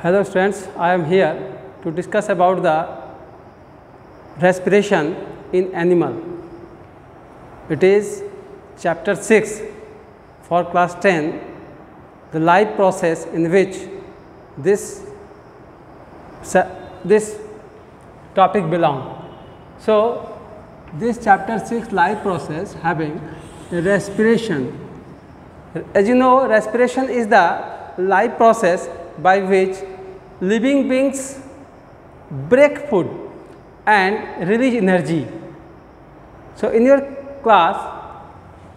Hello students, I am here to discuss about the respiration in animal. It is chapter 6 for class 10, the life process in which this, this topic belong. So, this chapter 6 life process having respiration. As you know, respiration is the life process by which living beings break food and release energy. So, in your class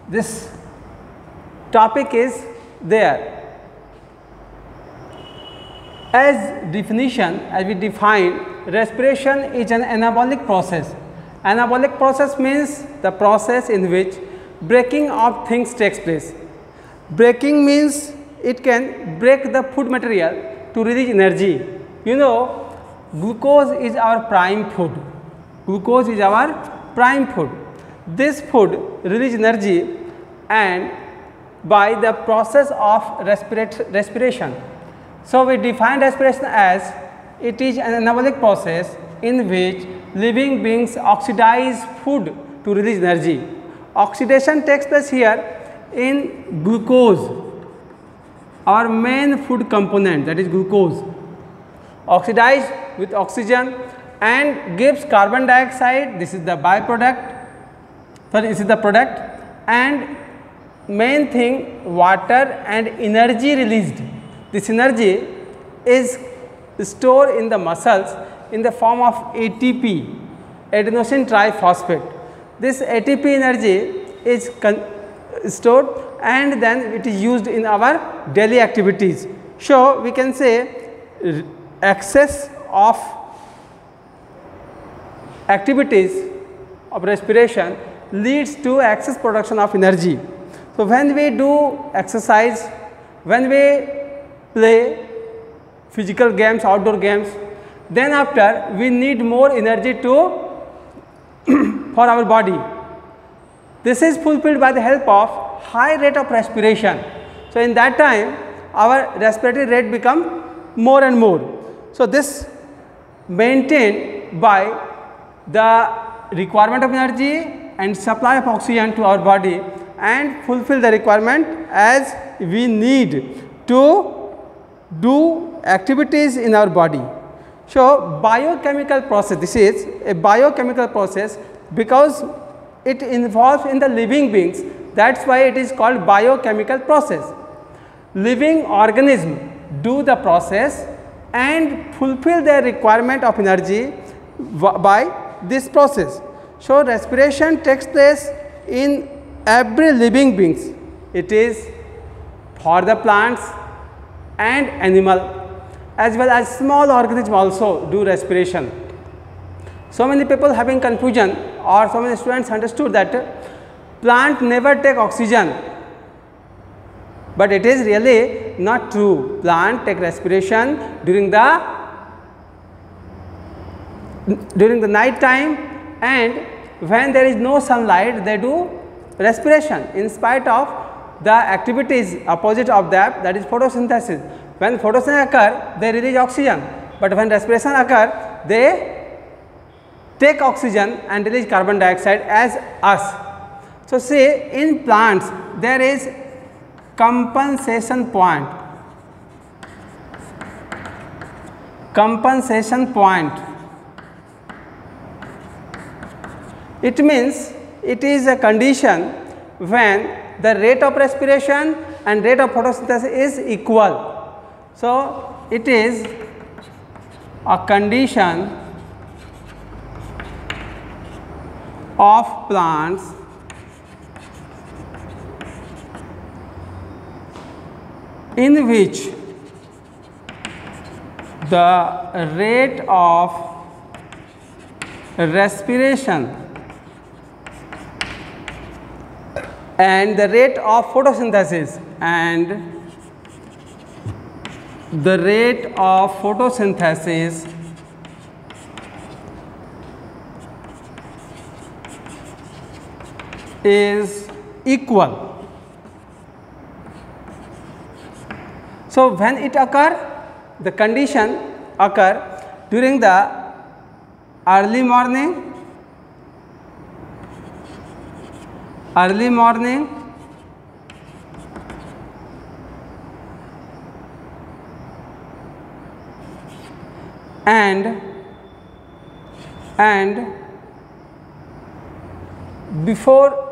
this topic is there. As definition as we define respiration is an anabolic process. Anabolic process means the process in which breaking of things takes place. Breaking means it can break the food material to release energy. You know glucose is our prime food, glucose is our prime food. This food release energy and by the process of respiration. So, we define respiration as it is an anabolic process in which living beings oxidize food to release energy. Oxidation takes place here in glucose our main food component that is glucose oxidized with oxygen and gives carbon dioxide. This is the byproduct. Sorry this is the product. And main thing water and energy released. This energy is stored in the muscles in the form of ATP adenosine triphosphate. This ATP energy is stored and then it is used in our daily activities. So, we can say excess of activities of respiration leads to excess production of energy. So, when we do exercise, when we play physical games, outdoor games, then after we need more energy to for our body. This is fulfilled by the help of high rate of respiration. So, in that time our respiratory rate become more and more. So, this maintained by the requirement of energy and supply of oxygen to our body and fulfill the requirement as we need to do activities in our body. So, biochemical process this is a biochemical process because it involves in the living beings that is why it is called biochemical process. Living organism do the process and fulfill their requirement of energy by this process. So, respiration takes place in every living beings. It is for the plants and animal as well as small organism also do respiration. So many people having confusion or so many students understood that plant never take oxygen. But it is really not true. Plant take respiration during the during the night time and when there is no sunlight they do respiration. In spite of the activities opposite of that that is photosynthesis. When photosynthesis occur they release oxygen. But when respiration occur they take oxygen and release carbon dioxide as us so, say in plants there is compensation point, compensation point. It means it is a condition when the rate of respiration and rate of photosynthesis is equal. So, it is a condition of plants. In which the rate of respiration and the rate of photosynthesis and the rate of photosynthesis is equal. So, when it occur the condition occur during the early morning early morning and and before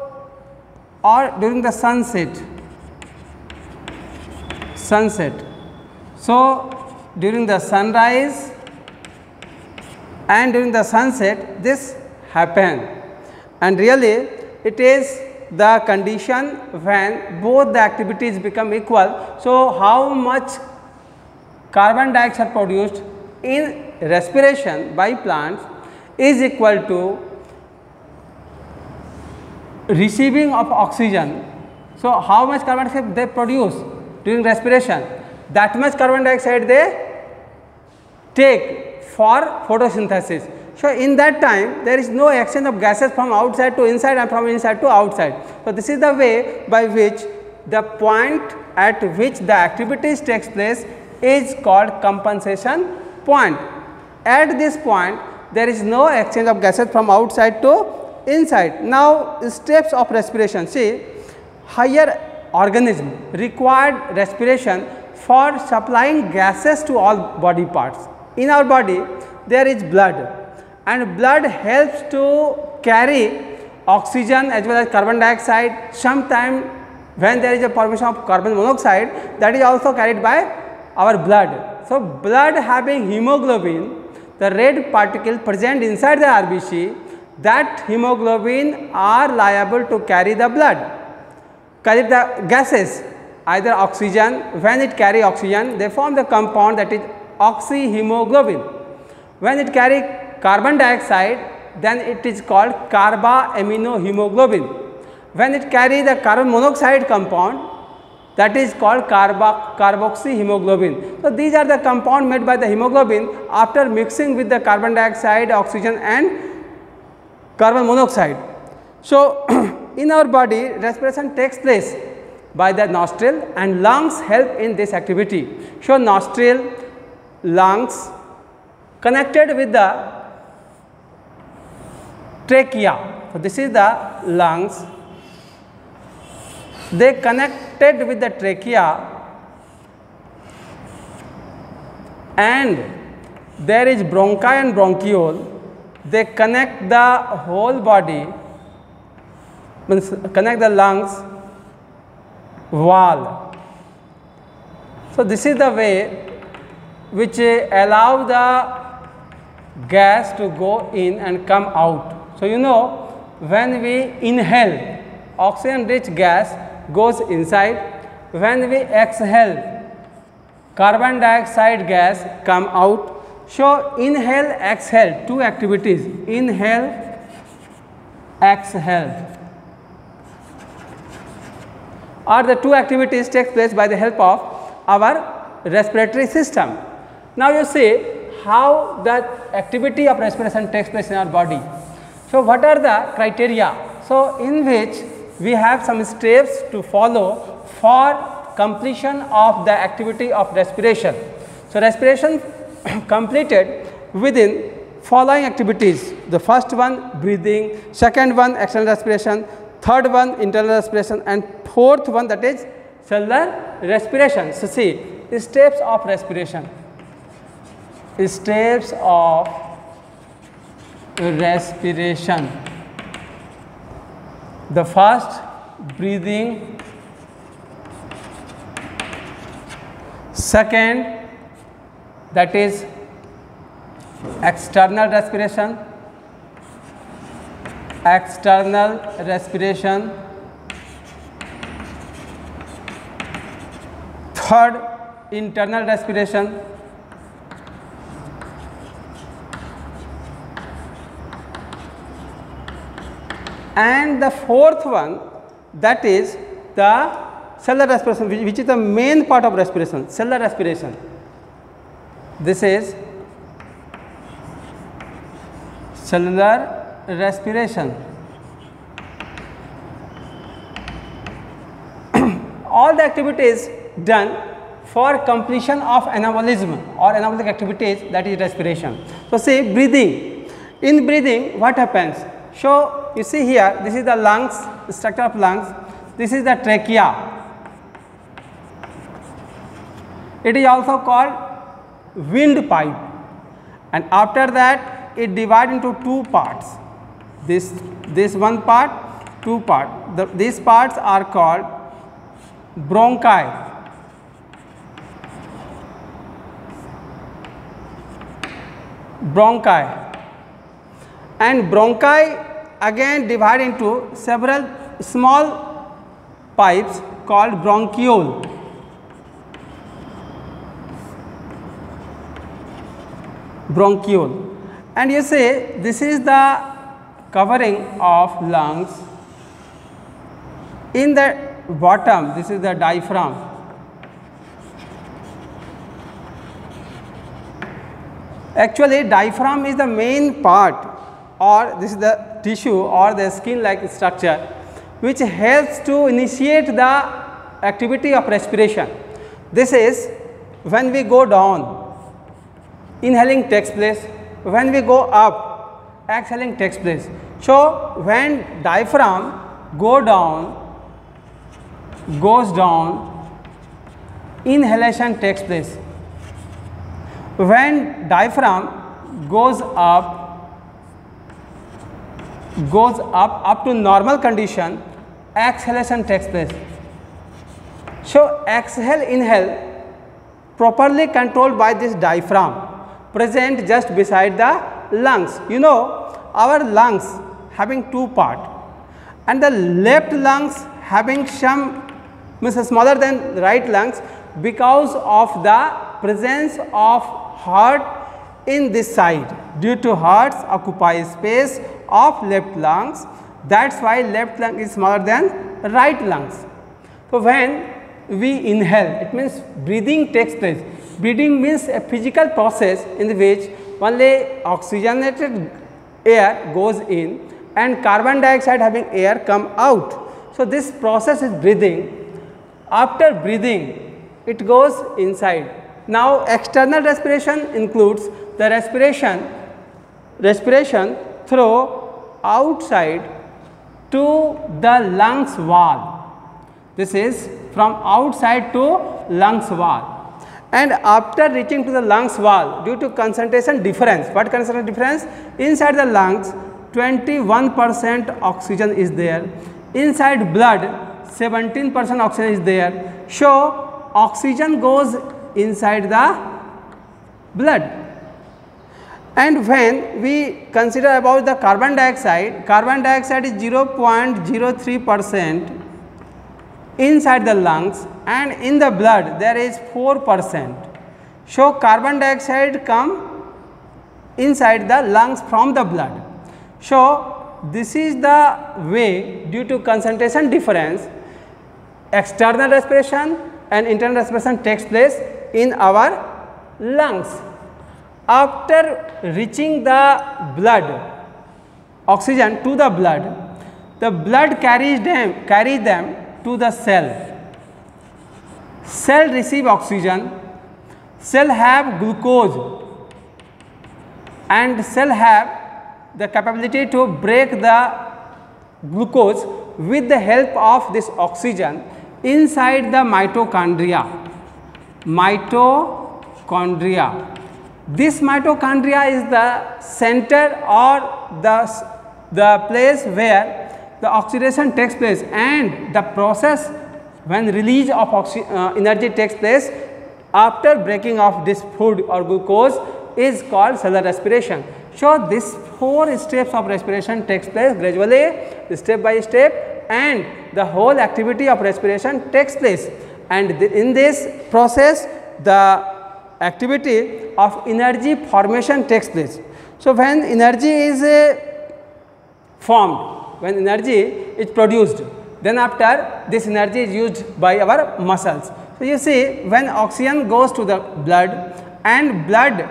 or during the sunset. Sunset. So during the sunrise and during the sunset this happen. And really it is the condition when both the activities become equal. So, how much carbon dioxide produced in respiration by plants is equal to receiving of oxygen. So, how much carbon dioxide they produce during respiration that much carbon dioxide they take for photosynthesis. So, in that time there is no exchange of gases from outside to inside and from inside to outside. So, this is the way by which the point at which the activities takes place is called compensation point. At this point there is no exchange of gases from outside to inside. Now, steps of respiration see higher organism required respiration for supplying gases to all body parts. In our body there is blood and blood helps to carry oxygen as well as carbon dioxide sometime when there is a formation of carbon monoxide that is also carried by our blood. So, blood having hemoglobin the red particle present inside the RBC that hemoglobin are liable to carry the blood, carry the gases either oxygen when it carry oxygen they form the compound that is oxyhemoglobin. When it carry carbon dioxide then it is called carbaminohemoglobin. When it carry the carbon monoxide compound that is called carbo carboxyhemoglobin. So, these are the compound made by the hemoglobin after mixing with the carbon dioxide, oxygen and carbon monoxide. So, in our body respiration takes place by the nostril and lungs help in this activity. So, nostril, lungs connected with the trachea. So, this is the lungs they connected with the trachea and there is bronchi and bronchiole they connect the whole body means connect the lungs wall. So, this is the way which allow the gas to go in and come out. So, you know when we inhale oxygen rich gas goes inside when we exhale carbon dioxide gas come out so inhale exhale two activities. Inhale exhale. Are the two activities take place by the help of our respiratory system? Now you see how that activity of respiration takes place in our body. So what are the criteria? So in which we have some steps to follow for completion of the activity of respiration. So, respiration completed within following activities. The first one breathing, second one external respiration, third one internal respiration and fourth one that is cellular respiration. So, see steps of respiration. Steps of respiration. The first breathing, second that is external respiration, external respiration, third internal respiration, and the fourth one that is the cellular respiration which, which is the main part of respiration cellular respiration. This is cellular respiration. All the activities done for completion of anabolism or anabolic activities that is respiration. So, see breathing. In breathing what happens? So, you see here this is the lungs structure of lungs, this is the trachea. It is also called windpipe and after that it divide into two parts. This, this one part, two part. The, these parts are called bronchi bronchi and bronchi again divide into several small pipes called bronchiole. Bronchiole. And you say this is the covering of lungs. In the bottom this is the diaphragm. Actually diaphragm is the main part or this is the tissue or the skin like structure which helps to initiate the activity of respiration. This is when we go down inhaling takes place, when we go up exhaling takes place. So, when diaphragm go down goes down inhalation takes place. When diaphragm goes up goes up up to normal condition exhalation takes place. So exhale inhale properly controlled by this diaphragm present just beside the lungs you know our lungs having two part and the left lungs having some means smaller than right lungs because of the presence of heart in this side due to hearts occupy space of left lungs that is why left lung is smaller than right lungs. So, when we inhale it means breathing takes place. Breathing means a physical process in which only oxygenated air goes in and carbon dioxide having air come out. So, this process is breathing. After breathing it goes inside now, external respiration includes the respiration respiration through outside to the lungs wall. This is from outside to lungs wall and after reaching to the lungs wall due to concentration difference what concentration difference? Inside the lungs 21 percent oxygen is there. Inside blood 17 percent oxygen is there. So oxygen goes inside the blood. And when we consider about the carbon dioxide, carbon dioxide is 0.03 percent inside the lungs and in the blood there is 4 percent. So, carbon dioxide come inside the lungs from the blood. So, this is the way due to concentration difference external respiration and internal respiration takes place in our lungs. After reaching the blood oxygen to the blood, the blood carries them carry them to the cell. Cell receive oxygen, cell have glucose and cell have the capability to break the glucose with the help of this oxygen inside the mitochondria mitochondria. This mitochondria is the center or the, the place where the oxidation takes place and the process when release of uh, energy takes place after breaking of this food or glucose is called cellular respiration. So, this four steps of respiration takes place gradually step by step and the whole activity of respiration takes place and in this process the activity of energy formation takes place. So, when energy is uh, formed, when energy is produced, then after this energy is used by our muscles. So, you see when oxygen goes to the blood and blood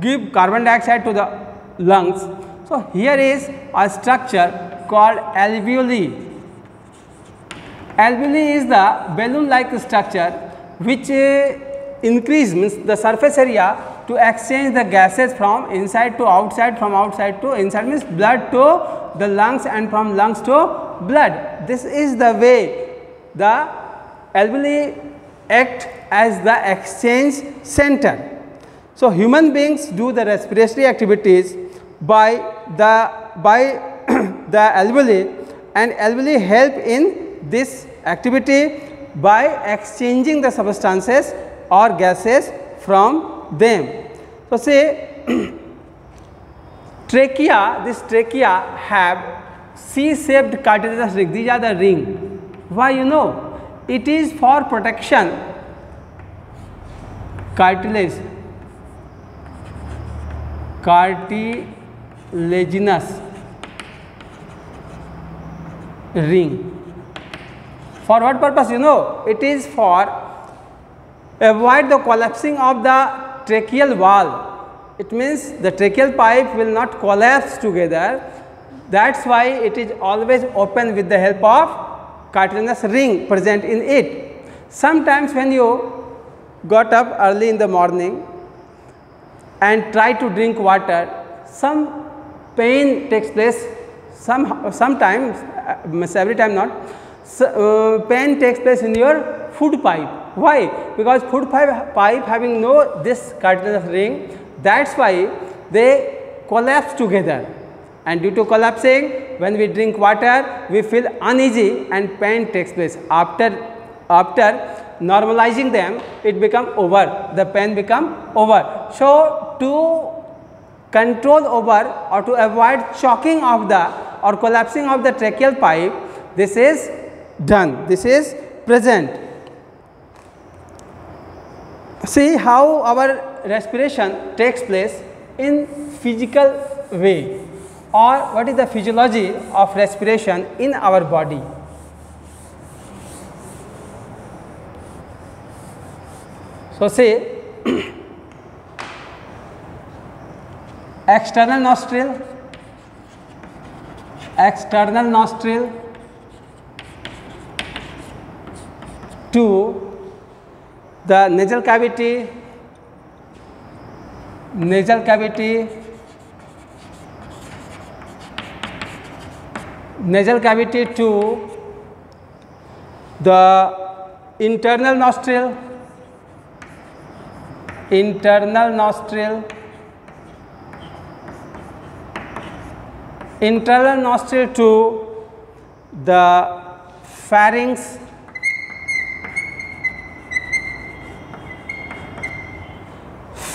give carbon dioxide to the lungs. So, here is a structure called alveoli Alveoli is the balloon like structure which uh, increase means the surface area to exchange the gases from inside to outside from outside to inside means blood to the lungs and from lungs to blood. This is the way the alveoli act as the exchange center. So, human beings do the respiratory activities by the by the alveoli and alveoli help in this activity by exchanging the substances or gases from them. So, say trachea, this trachea have C-shaped cartilaginous ring, these are the ring. Why you know? It is for protection cartilage, cartilaginous ring. For what purpose? You know, it is for avoid the collapsing of the tracheal wall. It means the tracheal pipe will not collapse together. That is why it is always open with the help of cartilaginous ring present in it. Sometimes when you got up early in the morning and try to drink water, some pain takes place some sometimes uh, every time not pain takes place in your food pipe why? Because food pipe, pipe having no this cartilaginous ring that is why they collapse together and due to collapsing when we drink water we feel uneasy and pain takes place after after normalizing them it become over the pain become over. So, to control over or to avoid choking of the or collapsing of the tracheal pipe this is done this is present see how our respiration takes place in physical way or what is the physiology of respiration in our body. So, say external nostril, external nostril to the nasal cavity, nasal cavity, nasal cavity to the internal nostril, internal nostril, internal nostril to the pharynx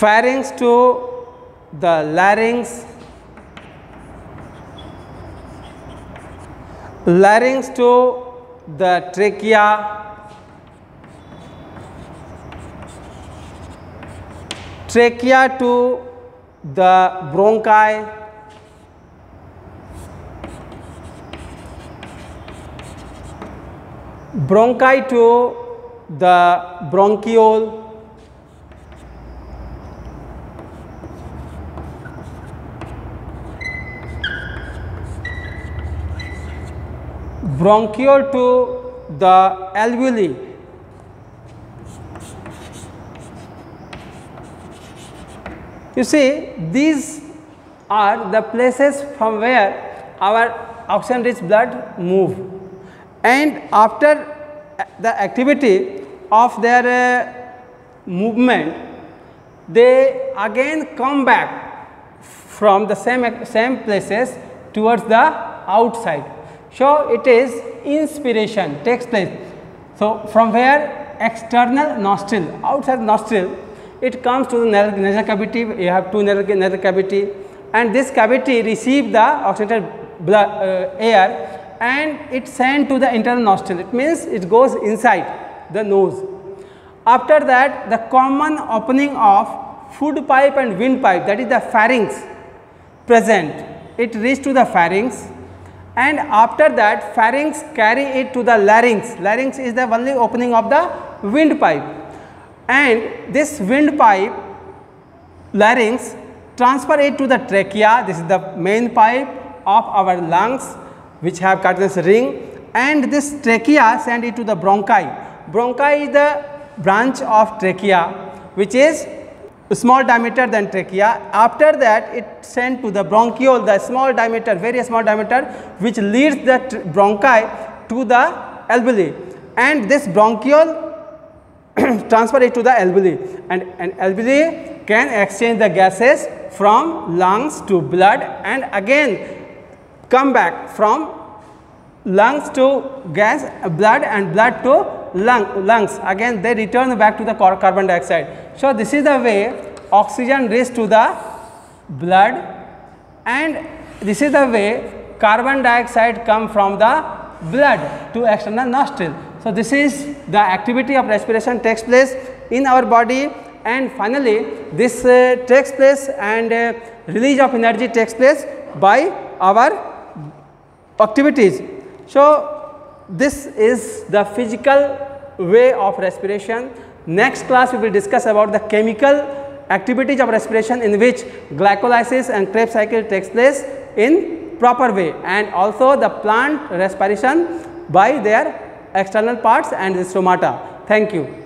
pharynx to the larynx, larynx to the trachea, trachea to the bronchi, bronchi to the bronchiole, bronchiole to the alveoli. You see these are the places from where our oxygen rich blood move and after the activity of their uh, movement they again come back from the same same places towards the outside so, it is inspiration takes place. So, from where? External nostril outside nostril. It comes to the nasal cavity. You have two nasal, cavity. And this cavity receive the oxygenated blood, uh, air and it sent to the internal nostril. It means it goes inside the nose. After that the common opening of food pipe and windpipe that is the pharynx present. It reach to the pharynx and after that pharynx carry it to the larynx. Larynx is the only opening of the windpipe and this windpipe larynx transfer it to the trachea. This is the main pipe of our lungs which have cartilage ring and this trachea send it to the bronchi. Bronchi is the branch of trachea which is small diameter than trachea. After that it sent to the bronchiole the small diameter very small diameter which leads the bronchi to the alveoli and this bronchiole transfer it to the alveoli and, and alveoli can exchange the gases from lungs to blood and again come back from lungs to gas blood and blood to lung, lungs again they return back to the carbon dioxide. So, this is the way oxygen reaches to the blood and this is the way carbon dioxide come from the blood to external nostril. So, this is the activity of respiration takes place in our body and finally, this uh, takes place and uh, release of energy takes place by our activities. So, this is the physical way of respiration. Next class we will discuss about the chemical activities of respiration in which glycolysis and Krebs cycle takes place in proper way and also the plant respiration by their external parts and the stomata. Thank you.